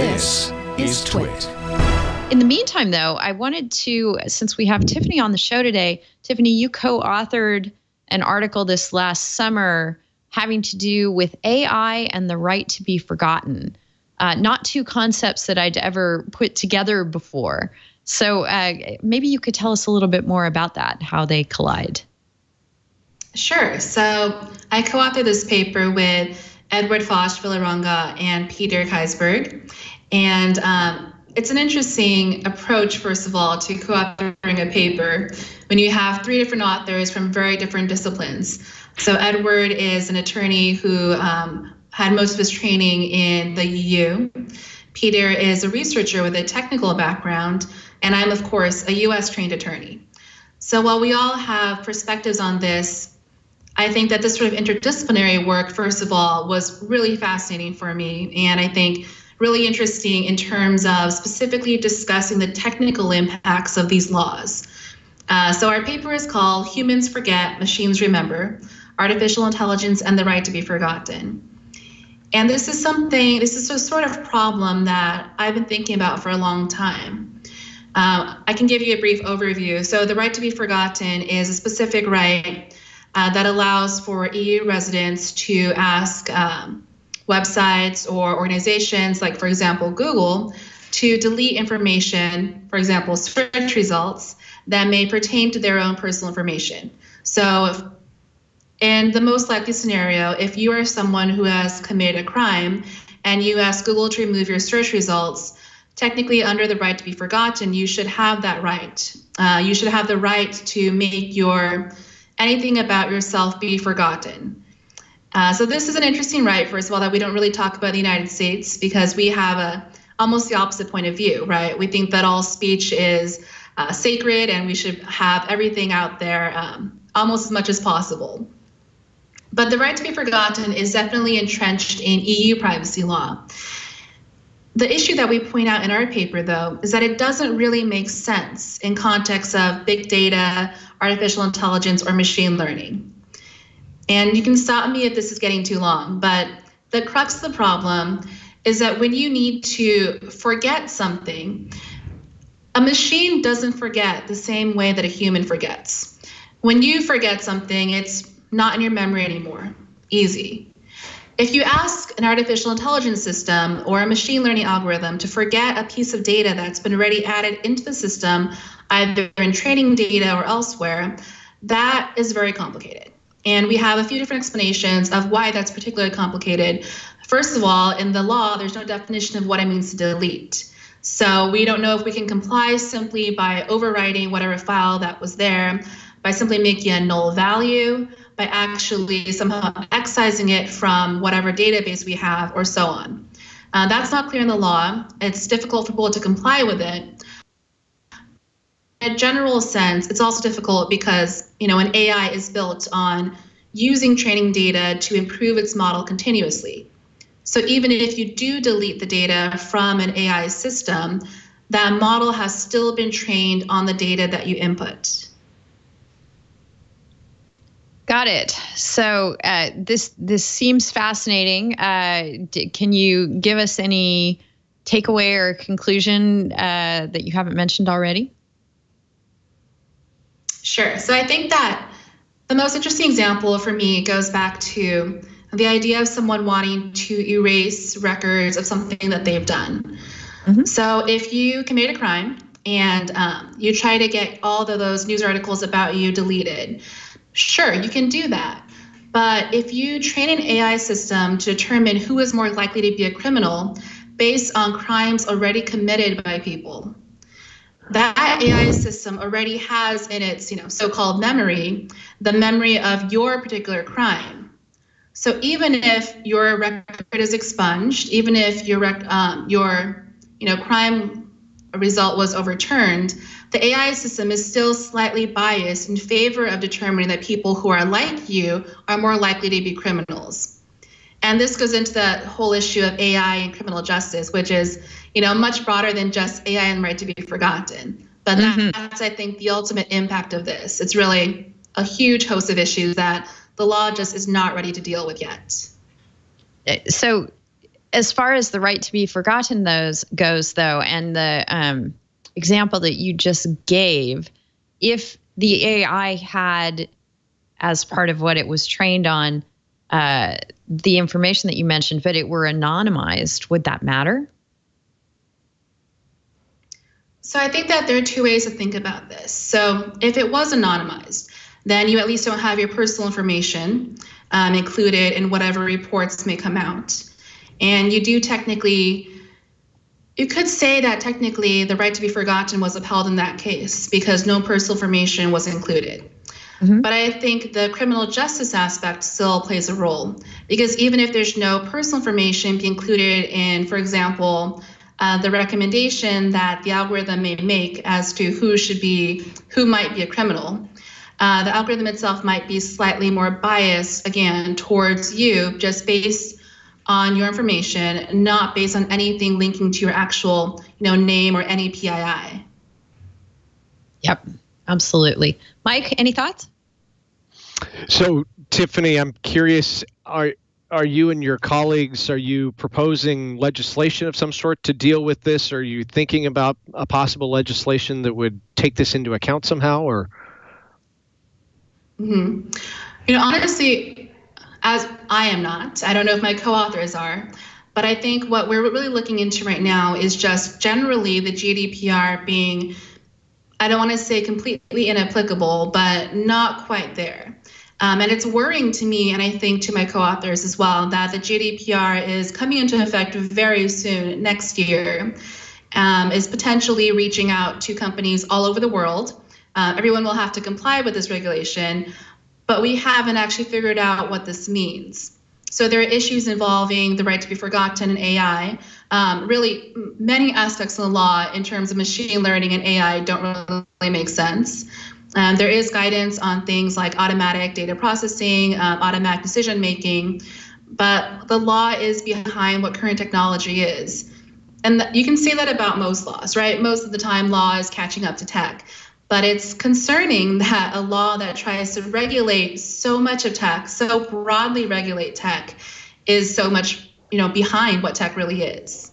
This is Twit. In the meantime, though, I wanted to, since we have Tiffany on the show today, Tiffany, you co authored an article this last summer having to do with AI and the right to be forgotten. Uh, not two concepts that I'd ever put together before. So uh, maybe you could tell us a little bit more about that, how they collide. Sure. So I co authored this paper with Eduard Fosch Villaronga and Peter Kieseberg. And um, it's an interesting approach, first of all, to co authoring a paper when you have three different authors from very different disciplines. So, Edward is an attorney who um, had most of his training in the EU. Peter is a researcher with a technical background, and I'm, of course, a US trained attorney. So, while we all have perspectives on this, I think that this sort of interdisciplinary work, first of all, was really fascinating for me. And I think really interesting in terms of specifically discussing the technical impacts of these laws. Uh, so our paper is called Humans Forget, Machines Remember, Artificial Intelligence and the Right to be Forgotten. And this is something, this is a sort of problem that I've been thinking about for a long time. Uh, I can give you a brief overview. So the right to be forgotten is a specific right uh, that allows for EU residents to ask um, websites or organizations, like, for example, Google, to delete information, for example, search results that may pertain to their own personal information. So, if, in the most likely scenario, if you are someone who has committed a crime and you ask Google to remove your search results, technically under the right to be forgotten, you should have that right. Uh, you should have the right to make your anything about yourself be forgotten. Uh, so this is an interesting right, first of all, that we don't really talk about the United States because we have a almost the opposite point of view, right? We think that all speech is uh, sacred and we should have everything out there um, almost as much as possible. But the right to be forgotten is definitely entrenched in EU privacy law. The issue that we point out in our paper, though, is that it doesn't really make sense in context of big data, artificial intelligence, or machine learning. And you can stop me if this is getting too long, but the crux of the problem is that when you need to forget something, a machine doesn't forget the same way that a human forgets. When you forget something, it's not in your memory anymore. Easy. If you ask an artificial intelligence system or a machine learning algorithm to forget a piece of data that's been already added into the system, either in training data or elsewhere, that is very complicated. And we have a few different explanations of why that's particularly complicated. First of all, in the law, there's no definition of what it means to delete. So we don't know if we can comply simply by overwriting whatever file that was there, by simply making a null value, by actually somehow excising it from whatever database we have, or so on. Uh, that's not clear in the law. It's difficult for people to comply with it In a general sense, it's also difficult because you know an AI is built on using training data to improve its model continuously. So even if you do delete the data from an AI system, that model has still been trained on the data that you input. Got it. So uh, this this seems fascinating. Uh, d- can you give us any takeaway or conclusion uh, that you haven't mentioned already? Sure. So I think that the most interesting example for me goes back to the idea of someone wanting to erase records of something that they've done. Mm-hmm. So if you commit a crime and um, you try to get all of those news articles about you deleted, sure, you can do that. But if you train an AI system to determine who is more likely to be a criminal based on crimes already committed by people, that AI system already has in its, you know, so-called memory, the memory of your particular crime. So even if your record is expunged, even if your um, your you know crime result was overturned, the AI system is still slightly biased in favor of determining that people who are like you are more likely to be criminals. And this goes into the whole issue of AI and criminal justice, which is, you know, much broader than just AI and right to be forgotten. But mm-hmm. that's, I think, the ultimate impact of this. It's really a huge host of issues that the law just is not ready to deal with yet. Uh, so, as far as the right to be forgotten those goes though and the um, example that you just gave if the ai had as part of what it was trained on uh, the information that you mentioned but it were anonymized would that matter? So i think that there are two ways to think about this. So if it was anonymized then you at least don't have your personal information um, included in whatever reports may come out and you do technically, you could say that technically the right to be forgotten was upheld in that case because no personal information was included. Mm-hmm. But I think the criminal justice aspect still plays a role because even if there's no personal information be included in, for example, uh, the recommendation that the algorithm may make as to who should be, who might be a criminal, uh, the algorithm itself might be slightly more biased again towards you just based on your information, not based on anything linking to your actual, you know, name or any PII. Yep, absolutely. Mike, any thoughts? So, Tiffany, I'm curious. Are are you and your colleagues are you proposing legislation of some sort to deal with this? Are you thinking about a possible legislation that would take this into account somehow, or? Mm-hmm. You know, honestly, as I am not. I don't know if my co authors are. But I think what we're really looking into right now is just generally the GDPR being, I don't want to say completely inapplicable, but not quite there. Um, and it's worrying to me, and I think to my co authors as well, that the GDPR is coming into effect very soon, next year, um, is potentially reaching out to companies all over the world. Uh, everyone will have to comply with this regulation but we haven't actually figured out what this means. So there are issues involving the right to be forgotten and AI. Um, really, many aspects of the law in terms of machine learning and AI don't really make sense. Um, there is guidance on things like automatic data processing, um, automatic decision making, but the law is behind what current technology is. And th- you can say that about most laws, right? Most of the time, law is catching up to tech. But it's concerning that a law that tries to regulate so much of tech, so broadly regulate tech, is so much, you know, behind what tech really is.